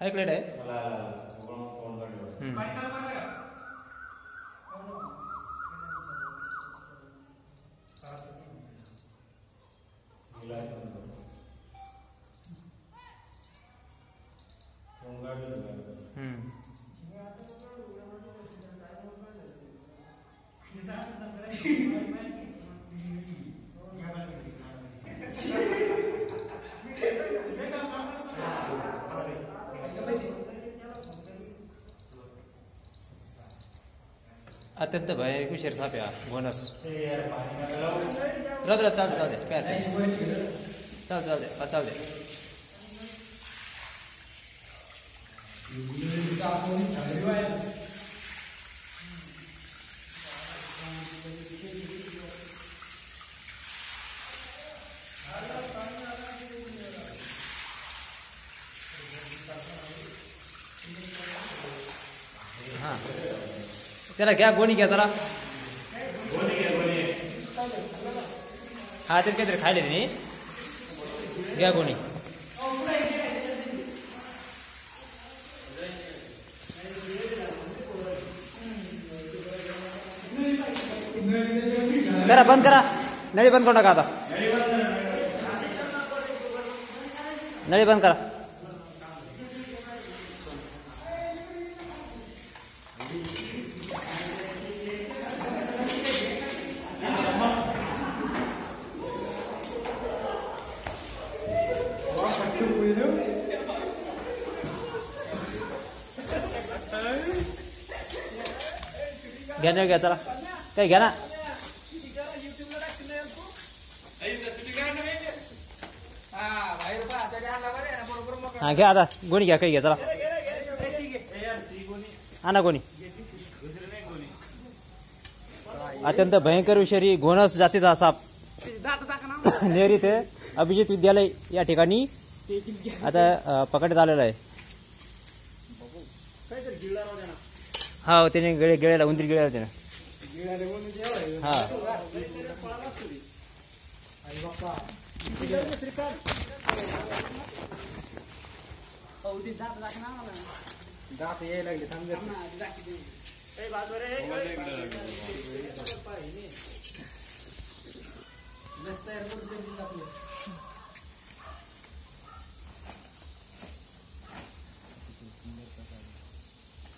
हा एक प्लेट आहे अत्यंत विषय साप्या बोनस राहू दे चालते चालते काय हरकत नाही. चाल चाल दे हा, चाल दे। हाँ। त्याला घ्या गोणी घ्या जरा हा ते काहीतरी खायले तिने घ्या गोणी करा, बंद करा। नड़ी बंद करना कहा था। नळी बंद करा। घ्या नळ घ्या चला काय घ्या ना हा घ्या आता गोणी घ्या काही घ्या चला आणा गोणी अत्यंत भयंकर विषारी घोणस जातीचा साप नेर इथे अभिजित विद्यालय या ठिकाणी आता अ, आलेला आहे. हा त्याने गेळे गेळ्याला उंदीर गेळ्याला त्यानं. हा. दात यायला लागले थांब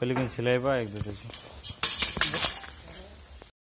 पलीकडून शिलाई एक एकदा त्याची